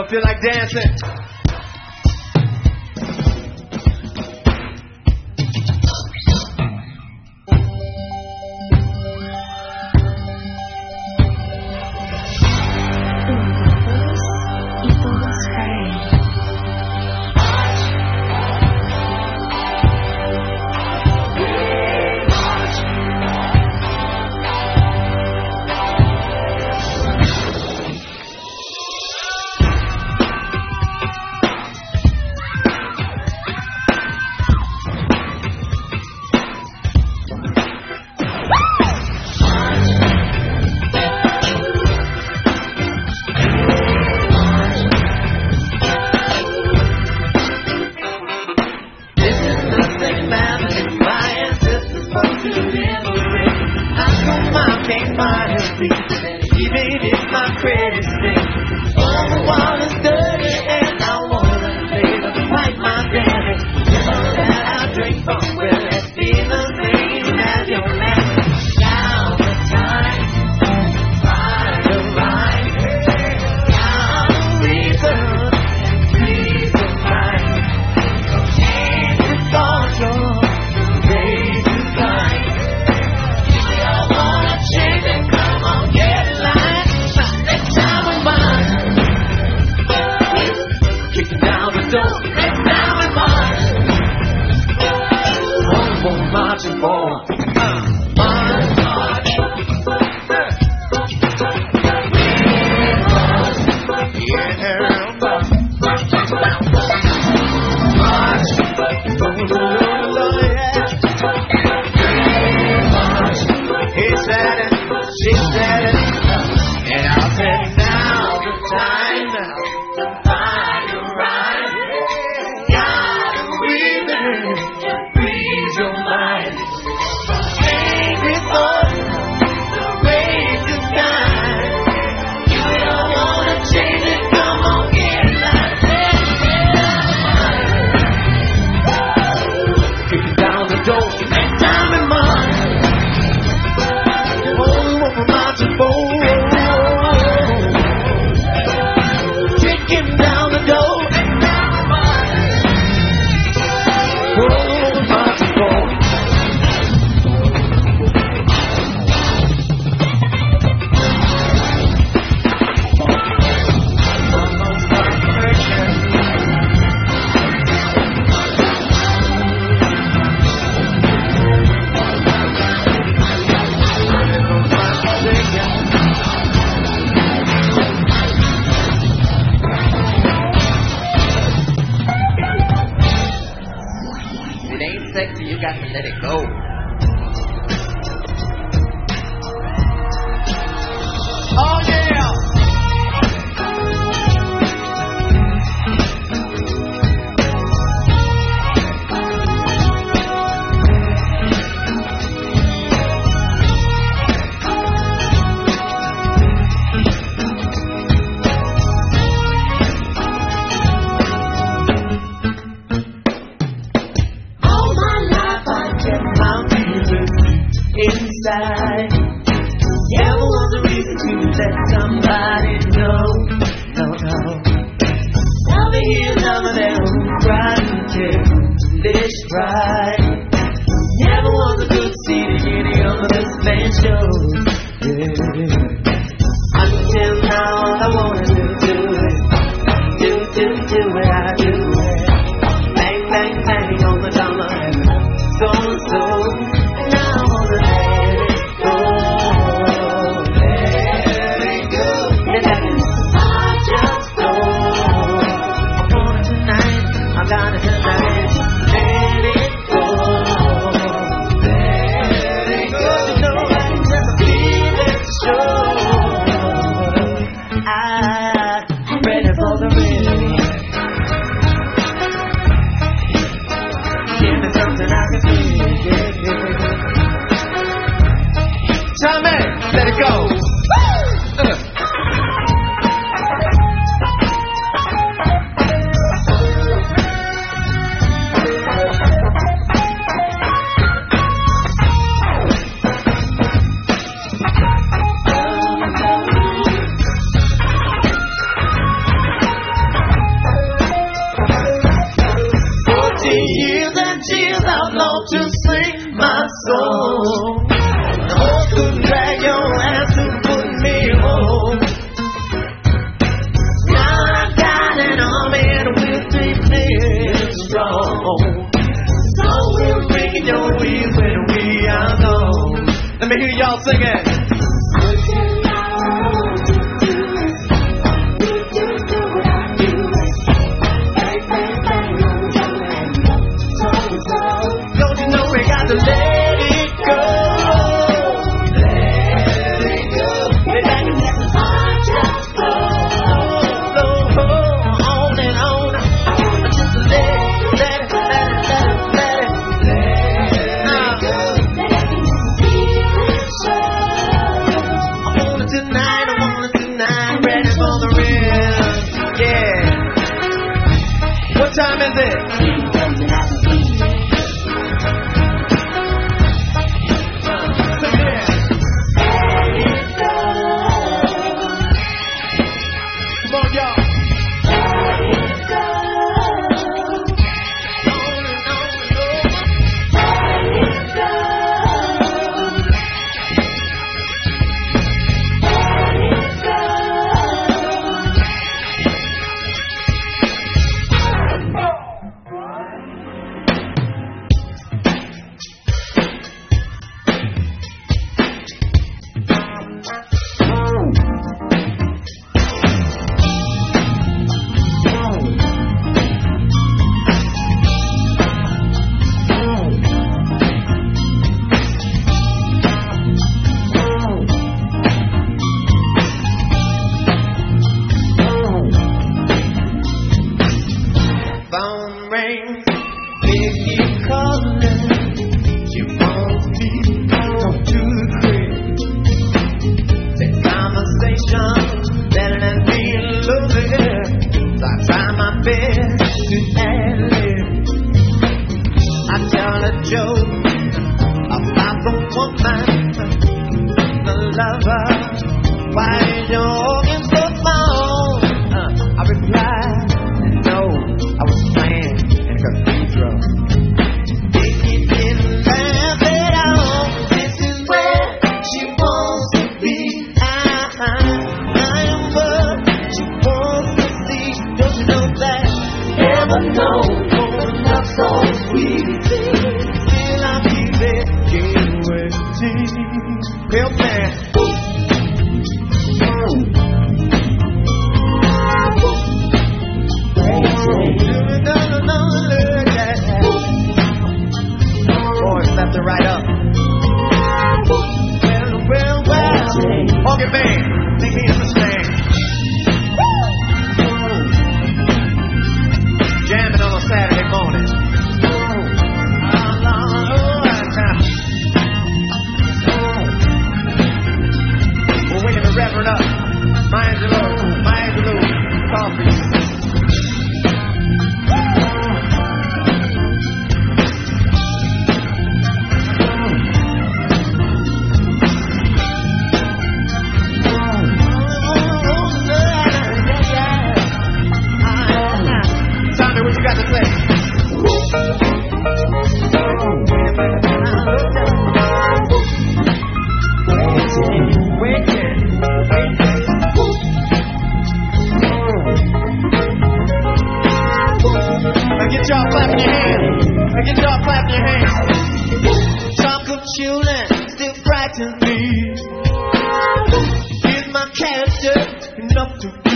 don't feel like dancing. time and let it go. Uh. Years and years I've longed to sing my soul. Time is it? The woman, the lover. Why is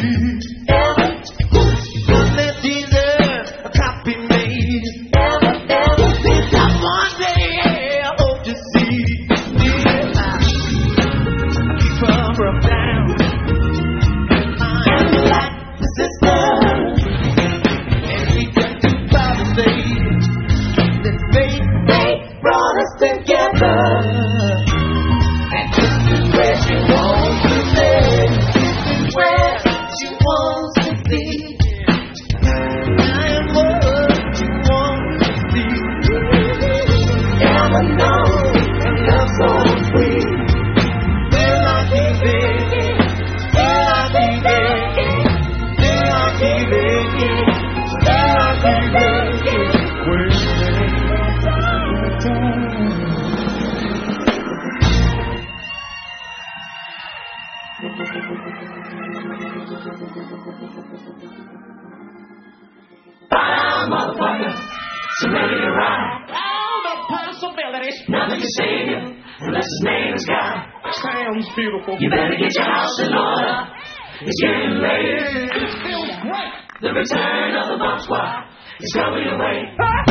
Jesus. Sounds beautiful. You better get your house in order. It's getting late. It feels great. The return of the bomb squad is coming your way. Ah!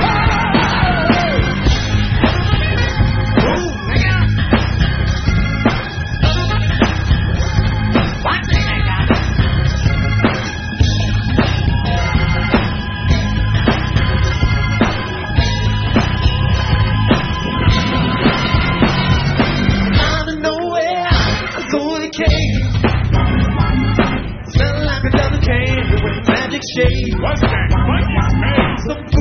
Shade. What's that funky smell?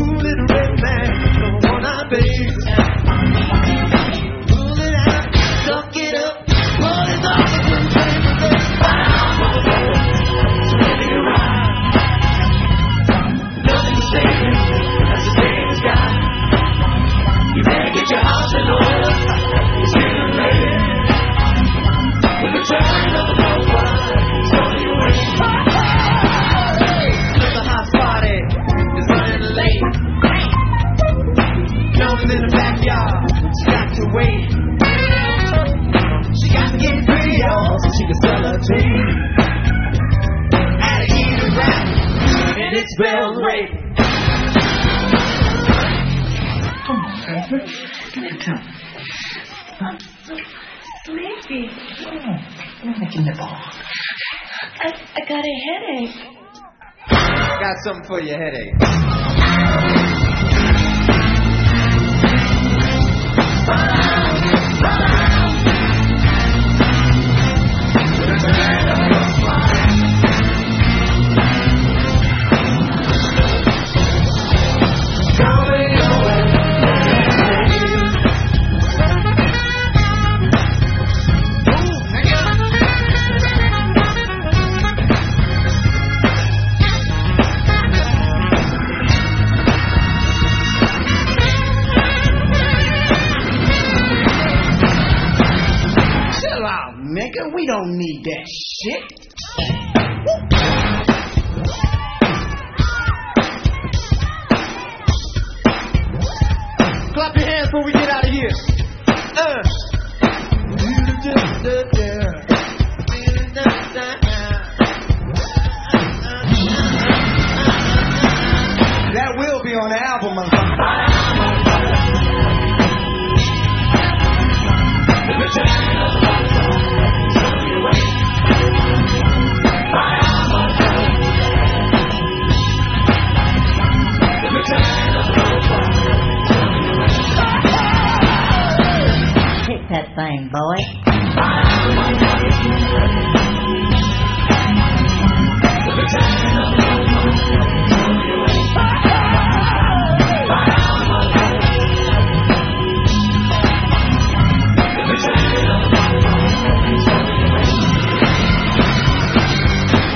Sleepy. Making the ball. I, I got a headache. Got something for your headache. Coming shit. Clap your hands before we get boy.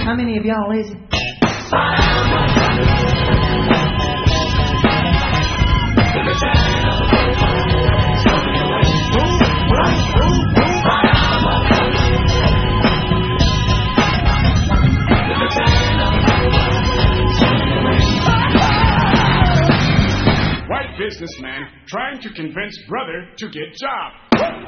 How many of y'all is it? Businessman trying to convince brother to get job.